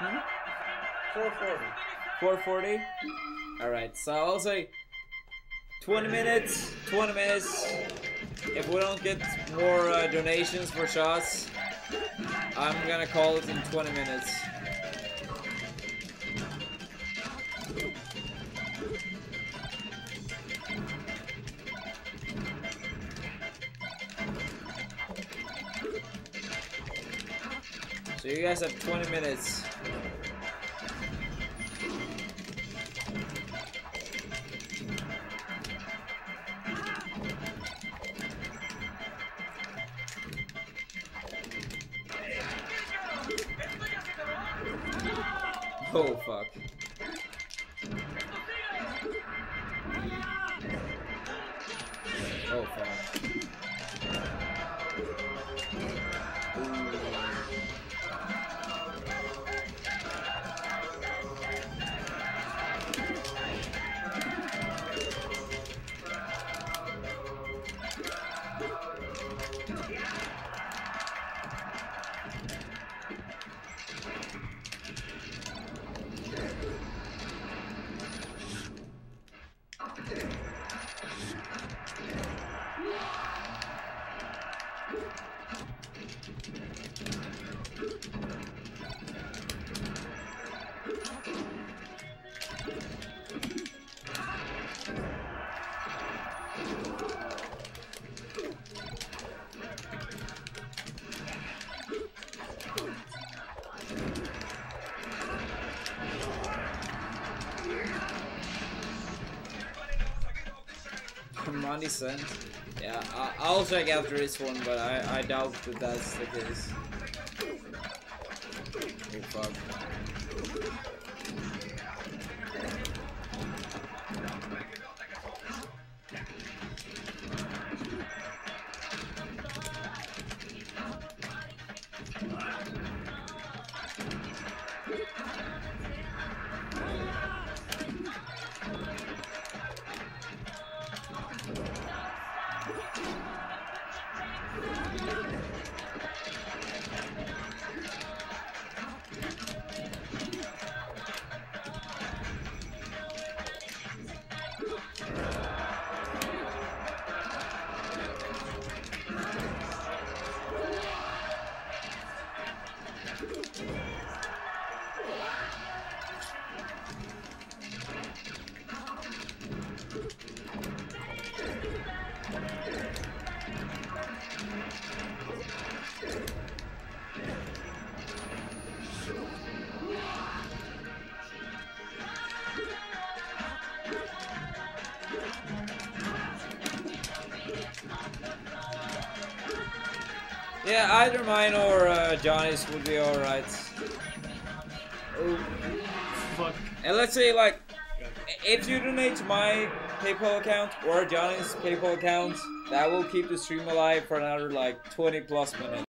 Hmm? 440. 440? Alright, so I'll say 20 minutes, 20 minutes. If we don't get more uh, donations for shots, I'm gonna call it in 20 minutes. So you guys have 20 minutes. Oh fuck. Oh fuck. Money cent. Yeah, I I'll check after this one, but I, I doubt that that's the case. Oh fuck. Yeah, either mine or uh, Johnny's would be alright. Oh, fuck. And let's say, like, if you donate to my PayPal account or Johnny's PayPal account, that will keep the stream alive for another, like, 20 plus minutes.